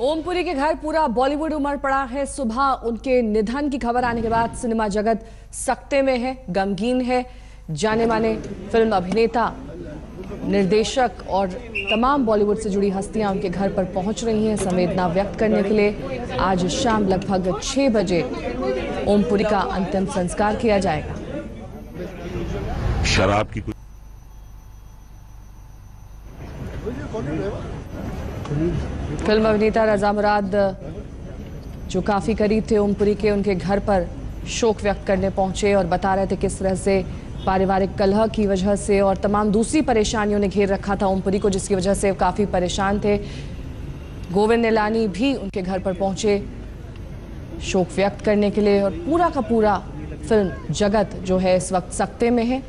ओमपुरी के घर पूरा बॉलीवुड उमड़ पड़ा है। सुबह उनके निधन की खबर आने के बाद सिनेमा जगत सख्ते में है, गमगीन है। जाने माने फ़िल्म अभिनेता, निर्देशक और तमाम बॉलीवुड से जुड़ी हस्तियाँ उनके घर पर पहुँच रही हैं संवेदना व्यक्त करने के लिए। आज शाम लगभग छह बजे ओमपुरी का अंतिम संस्कार किया जाएगा। शराब की फ़िल्म अभिनेता रजा मुराद, जो काफ़ी करीब थे ओमपुरी के, उनके घर पर शोक व्यक्त करने पहुँचे और बता रहे थे किस तरह से पारिवारिक कलह की वजह से और तमाम दूसरी परेशानियों ने घेर रखा था ओमपुरी को, जिसकी वजह से काफ़ी परेशान थे। गोविंद नीलानी भी उनके घर पर पहुँचे शोक व्यक्त करने के लिए और पूरा का पूरा फ़िल्म जगत जो है इस वक्त सख्ते में है।